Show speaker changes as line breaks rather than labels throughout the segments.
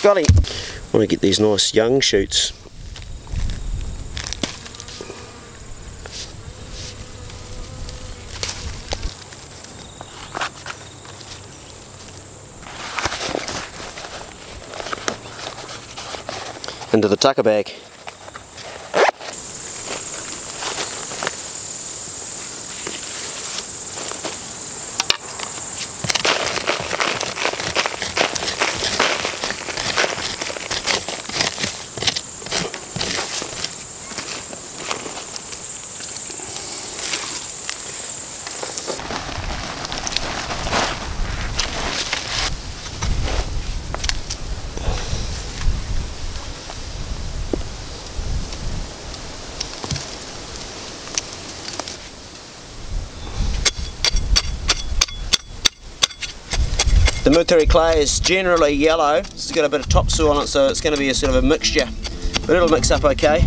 Golly, I want to get these nice young shoots. Into the tucker bag. Military clay is generally yellow. It's got a bit of topsoil on it, so it's going to be a sort of a mixture. But it'll mix up okay.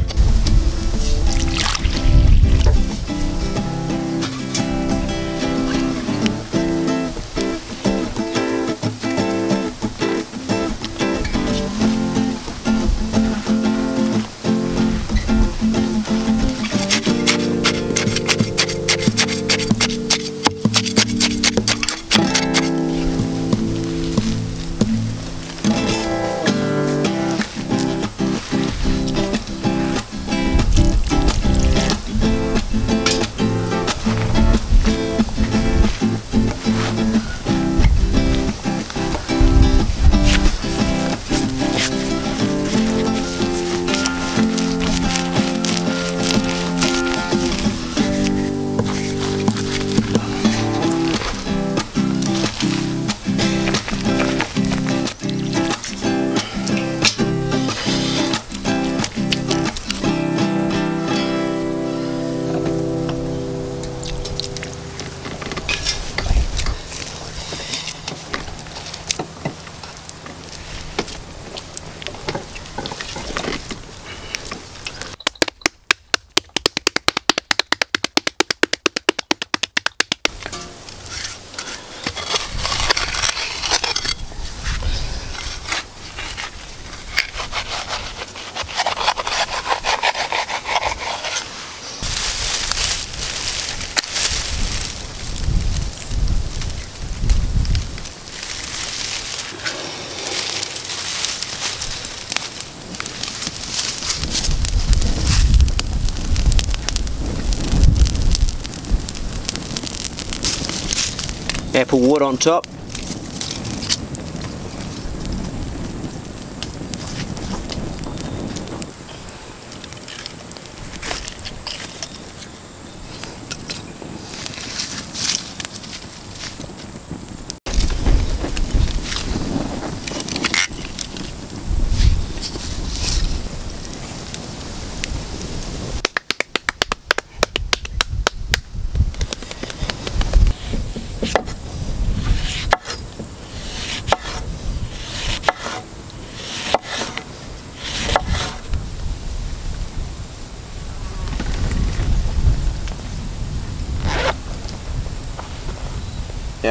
Apple wood on top.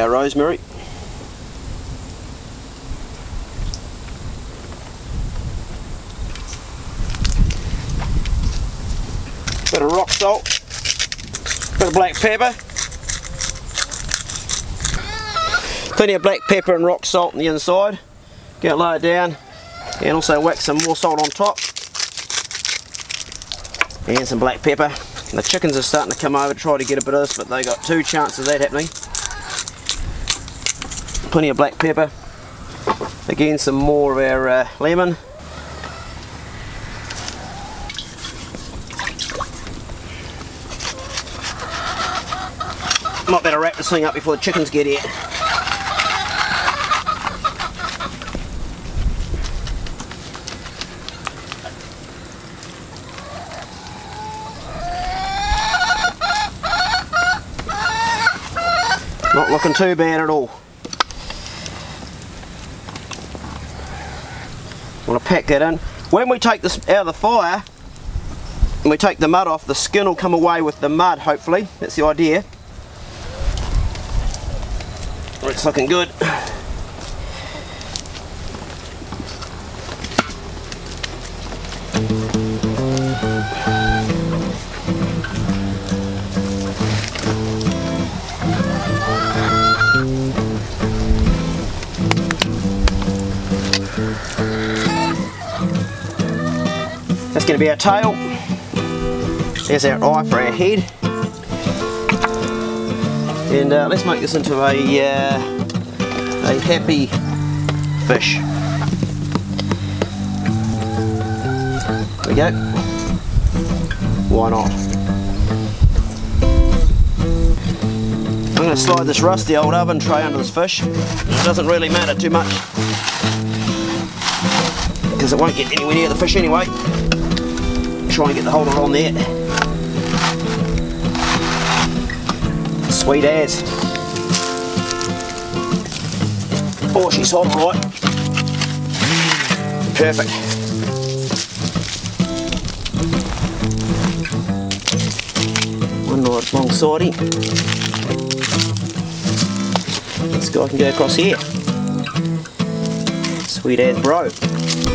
Our rosemary. Bit of rock salt. Bit of black pepper. Plenty of black pepper and rock salt on the inside. Get it lowered down. And also whack some more salt on top. And some black pepper. The chickens are starting to come over to try to get a bit of this, but they got two chances of that happening plenty of black pepper. Again some more of our uh, lemon. Might better wrap this thing up before the chickens get here. Not looking too bad at all want to pack that in. When we take this out of the fire and we take the mud off, the skin will come away with the mud hopefully. That's the idea. It's looking good. That's going to be our tail. There's our eye for our head. And uh, let's make this into a, uh, a happy fish. There we go. Why not? I'm going to slide this rusty old oven tray under this fish. It doesn't really matter too much because it won't get anywhere near the fish anyway. Try and get the holder on there. Sweet as. Oh, she's hot right. Perfect. One nice long sidey. This guy can go across here. Sweet as bro.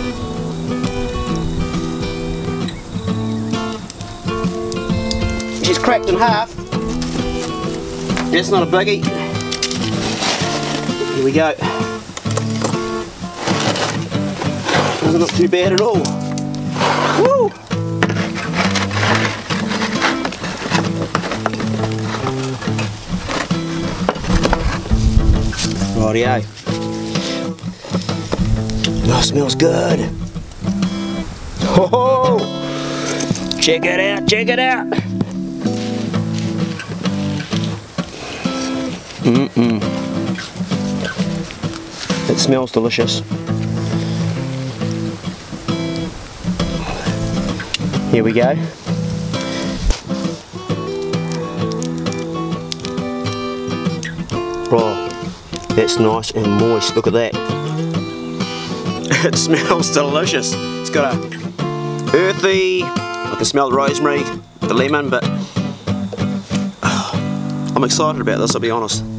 She's cracked in half. That's not a biggie. Here we go. Doesn't look too bad at all. Woo! Rightio. Oh, smells good. Oh, check it out, check it out. Mm-mm. It smells delicious. Here we go. Oh, that's nice and moist. Look at that. It smells delicious. It's got a earthy, I can smell the rosemary, the lemon, but oh, I'm excited about this, I'll be honest.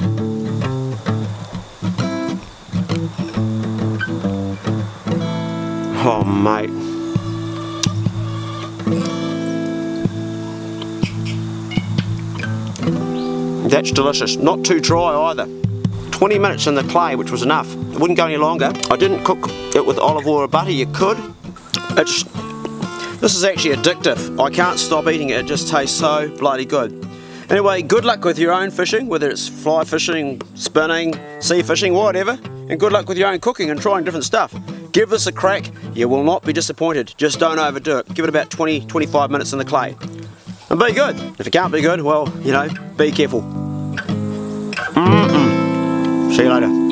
Oh, mate. That's delicious. Not too dry either. 20 minutes in the clay, which was enough. It wouldn't go any longer. I didn't cook it with olive oil or butter. You could. It's, this is actually addictive. I can't stop eating it. It just tastes so bloody good. Anyway, good luck with your own fishing, whether it's fly fishing, spinning, sea fishing, whatever. And good luck with your own cooking and trying different stuff. Give this a crack. You will not be disappointed. Just don't overdo it. Give it about 20, 25 minutes in the clay. And be good. If it can't be good, well, you know, be careful. Mm -mm. See you later.